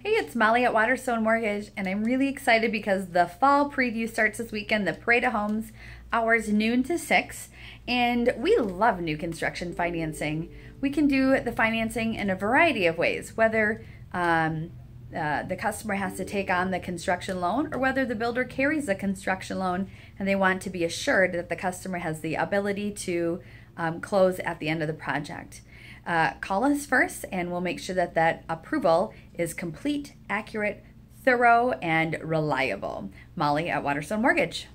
Hey, it's Molly at Waterstone Mortgage, and I'm really excited because the fall preview starts this weekend. The Parade of Homes, hours noon to 6, and we love new construction financing. We can do the financing in a variety of ways, whether um, uh, the customer has to take on the construction loan or whether the builder carries the construction loan and they want to be assured that the customer has the ability to um, close at the end of the project. Uh, call us first and we'll make sure that that approval is complete, accurate, thorough, and reliable. Molly at Waterstone Mortgage.